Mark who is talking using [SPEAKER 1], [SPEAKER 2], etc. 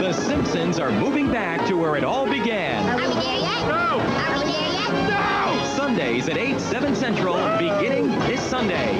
[SPEAKER 1] The Simpsons are moving back to where it all began.
[SPEAKER 2] Are we there yet?
[SPEAKER 1] No!
[SPEAKER 2] Are we there yet? No.
[SPEAKER 1] Sundays at 8, 7 Central, beginning this Sunday.